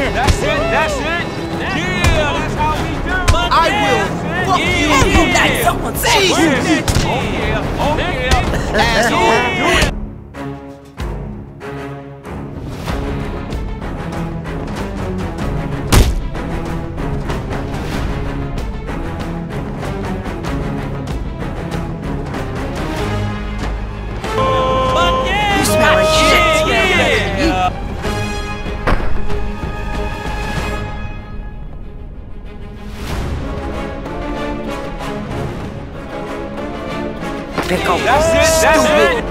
That's it, that's it. Yeah, that's how we do it. I will fuck yeah, you. Yeah. You like someone say you. Oh yeah, oh yeah. That's it, that's Stupid. it.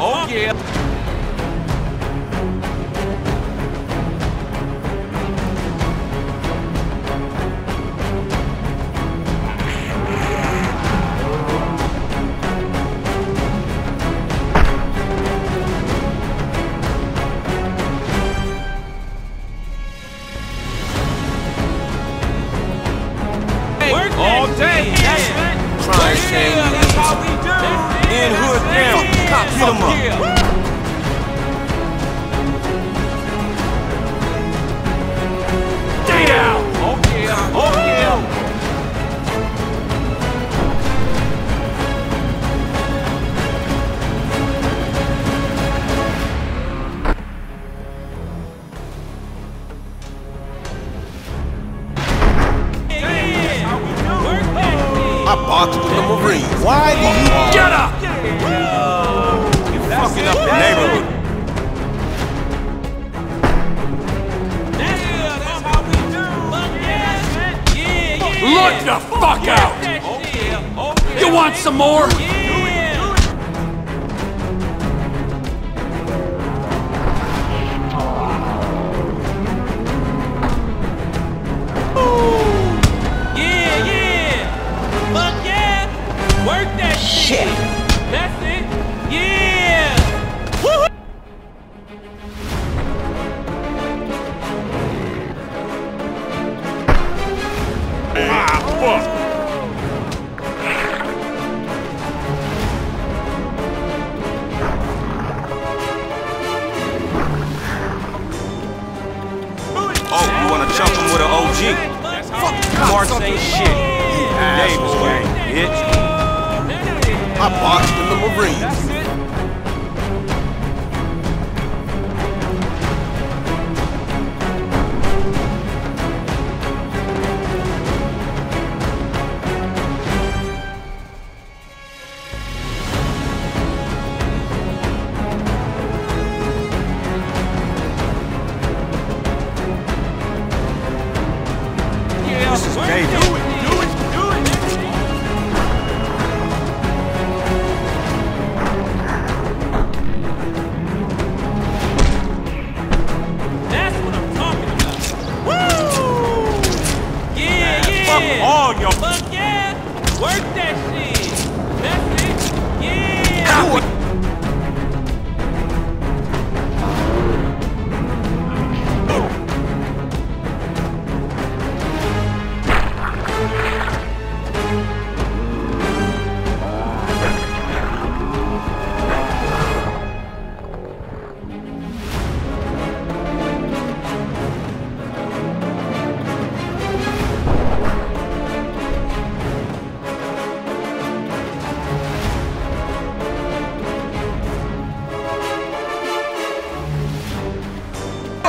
Oh yeah. Fuck cops, up. Yeah. Damn! Oh yeah, oh yeah. I boxed with the Marines. Why do you Get up! Fucking up the neighborhood? Look the fuck out! You want some more? Yeah, yeah! Fuck yeah! Work that shit! That's Fuck Marseille shit. Davis bitch. I boxed in the Marines. Work that shit.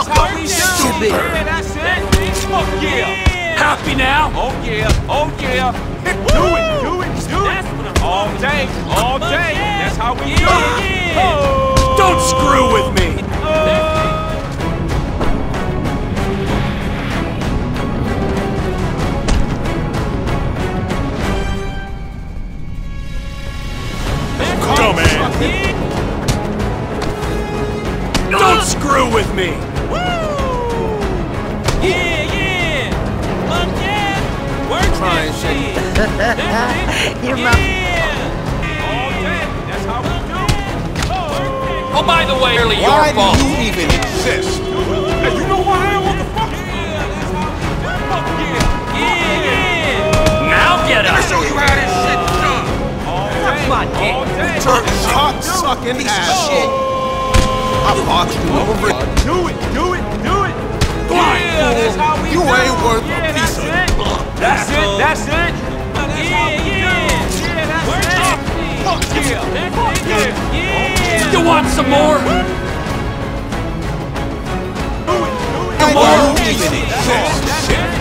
That's how we do. Stupid. Yeah, that's it. Fuck yeah. Happy now? Oh yeah. Oh yeah. do it, do it, do it. All day, all day. That's how we do it. Oh. Don't screw with me. Oh. Come in. Don't screw with me. Your mom. Oh, by the way, early why your fault. Why do you even exist? Hey, you know why I the? Now get up. I show you how this done. My dick. Turn cock sucking ass. Shit. I boxed you over. Do it, do it, do it. Come on, yeah, You ain't worth a piece of it. That's it, that's it. Yeah, yeah, that's it. Fuck yeah. You want some more? Come on.